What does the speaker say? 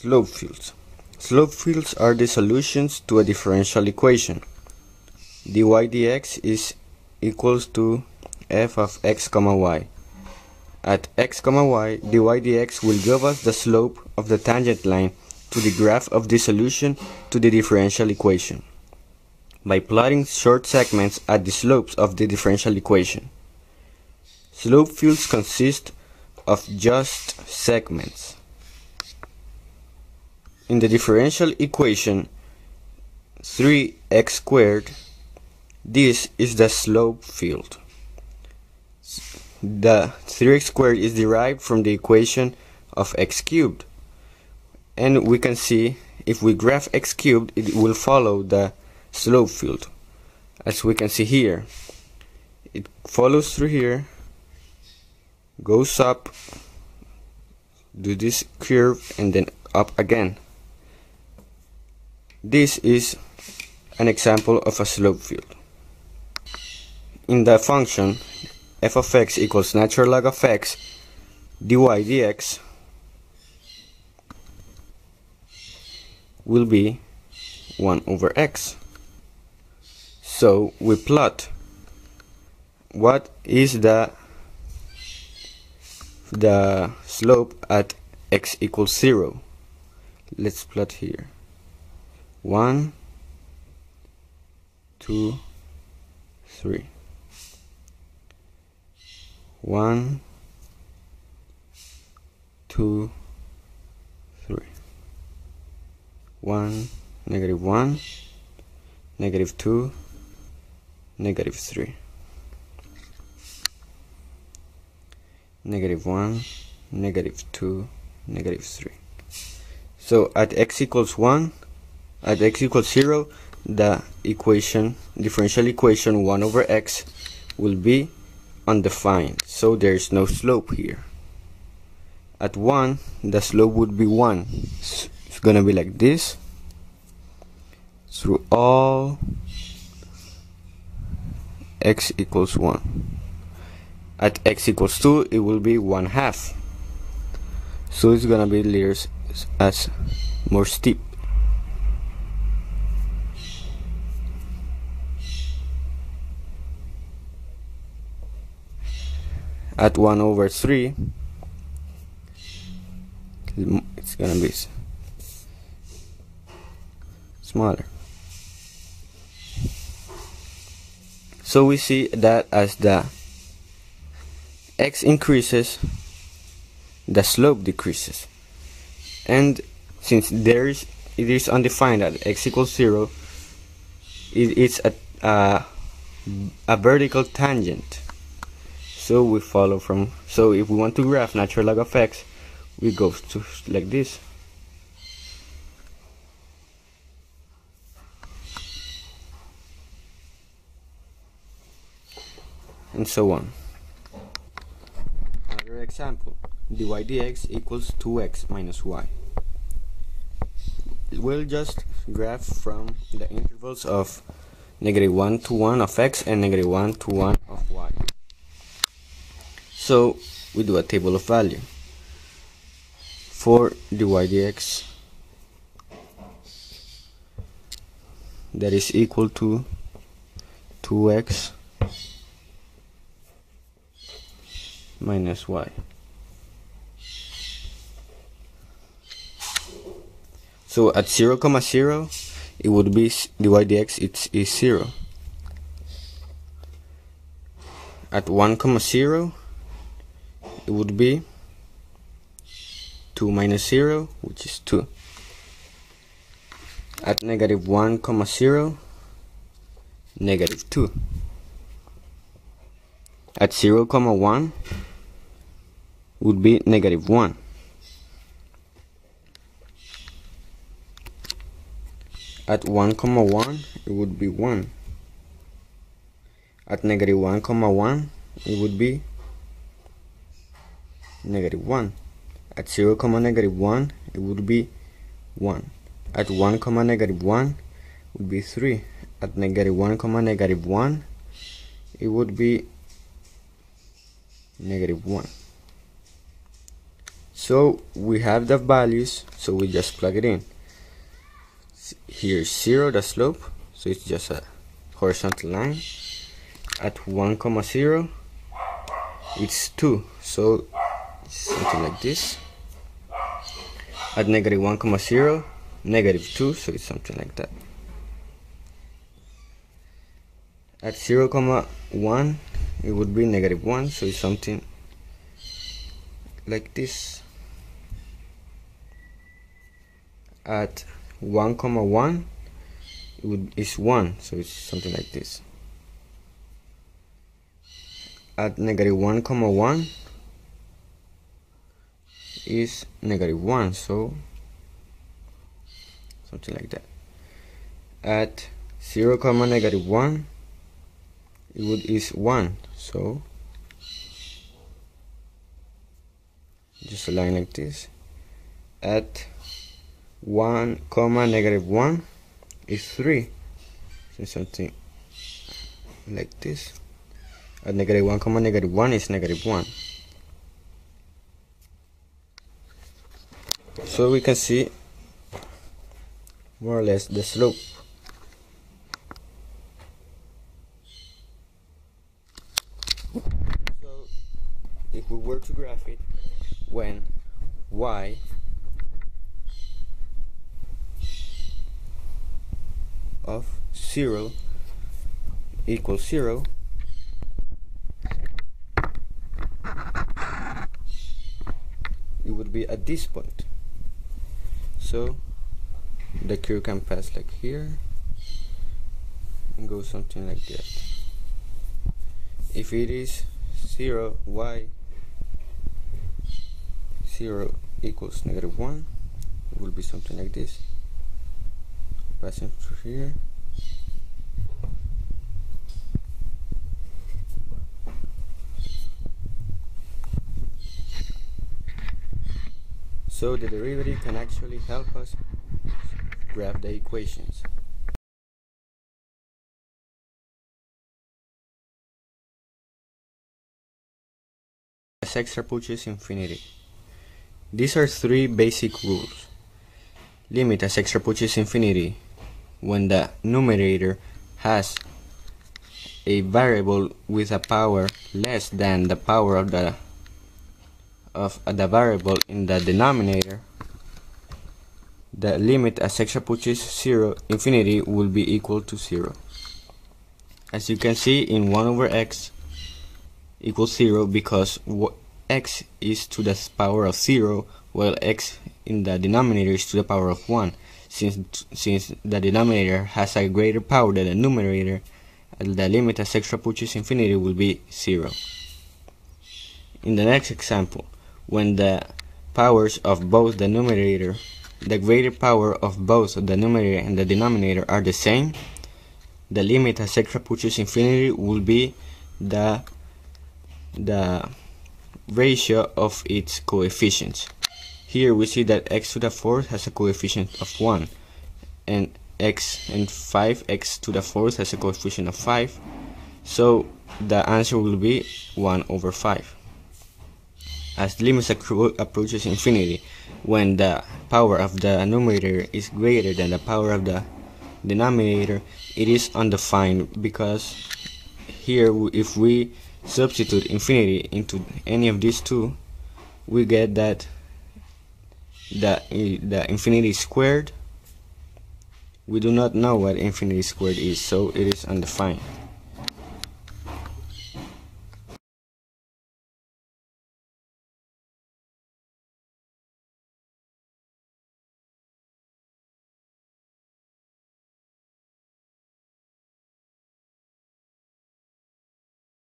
Slope fields. Slope fields are the solutions to a differential equation. dy dx is equals to f of x comma y. At x comma y, dy dx will give us the slope of the tangent line to the graph of the solution to the differential equation by plotting short segments at the slopes of the differential equation. Slope fields consist of just segments. In the differential equation 3x squared, this is the slope field. The 3x squared is derived from the equation of x cubed. And we can see if we graph x cubed, it will follow the slope field. As we can see here, it follows through here, goes up, do this curve, and then up again. This is an example of a slope field. In the function f of x equals natural log of x dy dx will be 1 over x. So we plot what is the the slope at x equals 0. Let's plot here one two three. One two three. One negative one negative two negative three. Negative one negative two negative three. So at x equals 1 at x equals 0 the equation differential equation 1 over x will be undefined. So there is no slope here. At 1 the slope would be 1 it's gonna be like this. Through all x equals 1 at x equals 2 it will be 1 half. So it's gonna be layers as more steep at 1 over 3 it's gonna be smaller. So we see that as the x increases the slope decreases. And since there is it is undefined at x equals 0 it, it's a, a, a vertical tangent so we follow from so if we want to graph natural log of x we go to like this. And so on. Another example dy dx equals 2x minus y. We'll just graph from the intervals of negative 1 to 1 of x and negative 1 to 1 of y so we do a table of value for dy dx that is equal to 2x minus y. So at 0 comma 0 it would be dy dx it's is 0. At 1 comma 0 it would be 2 minus 0 which is 2 at negative 1 comma 0 negative 2 at 0 comma 1 would be negative 1 at 1 comma 1 it would be 1 at negative 1 comma 1 it would be negative 1 at 0 comma negative 1 it would be 1 at 1 comma negative 1 would be 3 at negative 1 comma negative 1 it would be negative 1 So we have the values, so we just plug it in. Here's 0, the slope, so it's just a horizontal line. At 1 comma 0, it's 2, so something like this. At negative 1 comma 0, negative 2, so it's something like that. At 0 comma 1, it would be negative 1, so it's something like this. At 1 comma 1, it would, is 1, so it's something like this. At negative 1 comma 1, is negative 1 so something like that. At 0 comma negative 1 it would is 1 so just a line like this. At 1 comma negative 1 is 3 so something like this. At negative 1 comma negative 1 is negative 1 so we can see more or less the slope. So if we were to graph it when y of 0 equals 0 it would be at this point so the curve can pass like here and go something like that. If it is 0 y 0 equals negative 1 it will be something like this. Passing through here So the derivative can actually help us graph the equations. As x approaches infinity. These are three basic rules. Limit as x approaches infinity when the numerator has a variable with a power less than the power of the of the variable in the denominator, the limit as x approaches 0 infinity will be equal to 0. As you can see in 1 over x equals 0 because x is to the power of 0 while x in the denominator is to the power of 1 since since the denominator has a greater power than the numerator the limit as x approaches infinity will be 0 in the next example when the powers of both the numerator, the greater power of both the numerator and the denominator are the same, the limit as x approaches infinity will be the the ratio of its coefficients. Here we see that x to the fourth has a coefficient of 1 and x and 5x to the fourth has a coefficient of 5 so the answer will be 1 over 5 as limits approaches infinity when the power of the numerator is greater than the power of the denominator it is undefined because here if we substitute infinity into any of these two we get that the, the infinity squared. We do not know what infinity squared is so it is undefined